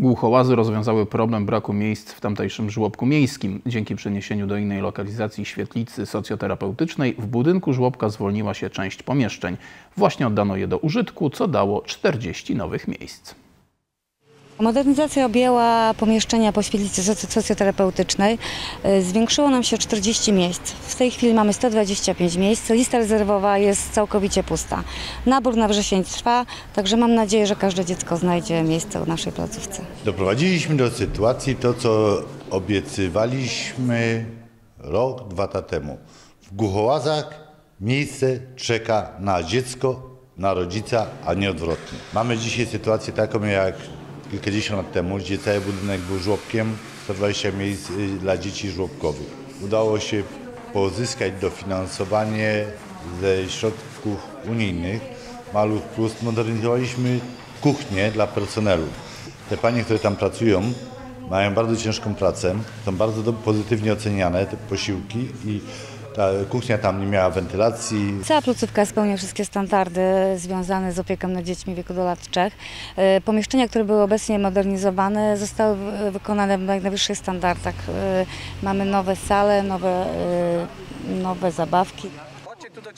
Głuchołazy rozwiązały problem braku miejsc w tamtejszym żłobku miejskim. Dzięki przeniesieniu do innej lokalizacji świetlicy socjoterapeutycznej w budynku żłobka zwolniła się część pomieszczeń. Właśnie oddano je do użytku, co dało 40 nowych miejsc. Modernizacja objęła pomieszczenia po świetlicy soc- socjoterapeutycznej. Y, Zwiększyło nam się 40 miejsc. W tej chwili mamy 125 miejsc. Lista rezerwowa jest całkowicie pusta. Nabór na wrzesień trwa, także mam nadzieję, że każde dziecko znajdzie miejsce w naszej placówce. Doprowadziliśmy do sytuacji to, co obiecywaliśmy rok, dwa lata temu. W Głuchołazach miejsce czeka na dziecko, na rodzica, a nie odwrotnie. Mamy dzisiaj sytuację taką jak kilkadziesiąt lat temu, gdzie cały budynek był żłobkiem, 120 miejsc y, dla dzieci żłobkowych. Udało się pozyskać dofinansowanie ze środków unijnych. Maluch Plus modernizowaliśmy kuchnię dla personelu. Te panie, które tam pracują, mają bardzo ciężką pracę, są bardzo pozytywnie oceniane te posiłki i ta kuchnia tam nie miała wentylacji. Cała placówka spełnia wszystkie standardy związane z opieką nad dziećmi w wieku do lat 3. Y, Pomieszczenia, które były obecnie modernizowane, zostały wy- wykonane w naj- najwyższych standardach. Y, Mamy nowe sale, nowe, y, nowe zabawki.